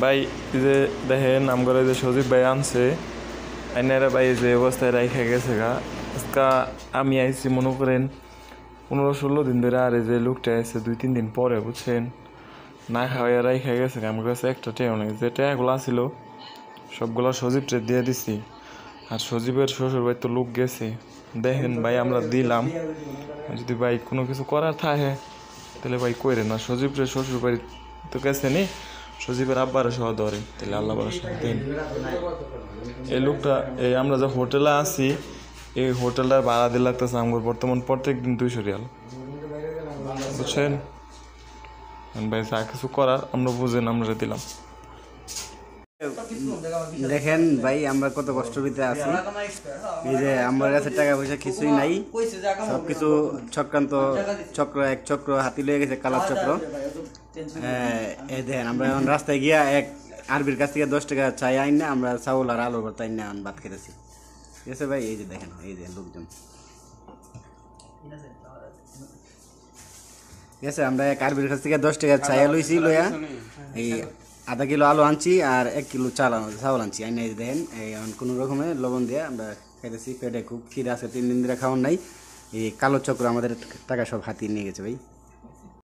ভাই যে দেখেন আমগরে যে সজীব ভাই আনছে, আইনারা ভাই যে অবস্থায় রাইখা গেছে গা। আজকা আমি আইছি, মনে করেন, পনেরো ষোলো দিন ধরে আর যে লোকটা আইছে দুই, তিন দিন পরে, বুঝছেন? না খাওয়াইয়া রাইখা গেছে। আমার কাছে একটা টেও নেই। যে টেয়াগুলো ছিল সবগুলো সজীবটা দিয়ে দিছি। আর সজীবের শ্বশুর ভাই তো লোক গেছে। দেখেন ভাই, আমরা দিলাম। যদি ভাই কোনো কিছু করার থাকে, তাহলে ভাই কইরে না সজীবের শ্বশুর বাড়ি তো গেছে নি? সজীবের আব্বারে সহ ধরে। তাহলে আল্লাহ ভরসা দেন। এই লোকটা, এই আমরা যে হোটেলে আছি, এই হোটেলটার ভাড়া দিয়ে লাগতেছে আমার বর্তমান প্রত্যেক দিন দুইশো রিয়াল। বুঝছেন? ভাই যা কিছু করার আমরা বুঝেন, আমরা দিলাম। দেখেন ভাই আমরা কত কষ্টের ভিতরে আছি। এই যে আমার কাছে টাকা পয়সা কিছুই নাই। সবকিছু চক্রান্ত চক্র এক চক্র হাতি লয়ে গেছে কালার চক্র। হ্যাঁ, এই দেখেন আমরা এখন রাস্তায় গিয়া এক আরবির কাছ থেকে দশ টাকা চাই আইন না আমরা চাউল আর আলু ভর্তা আইন না ভাত খেতেছি। ঠিক আছে ভাই এই যে দেখেন এই যে লোকজন। ঠিক আছে আমরা এক আরবির কাছ থেকে দশ টাকা চাই লইছি লইয়া এই আধা কিলো আলু আনছি আর এক কিলো চাল চাউল আনছি। আইনে দেন, এই এখন কোনো রকমে লবণ দিয়ে আমরা খাইতেছি। পেটে খুব খিদে আছে, তিন দিন ধরে খাওয়ার নাই। এই কালো চক্র আমাদের টাকা সব হাতিয়ে নিয়ে গেছে ভাই।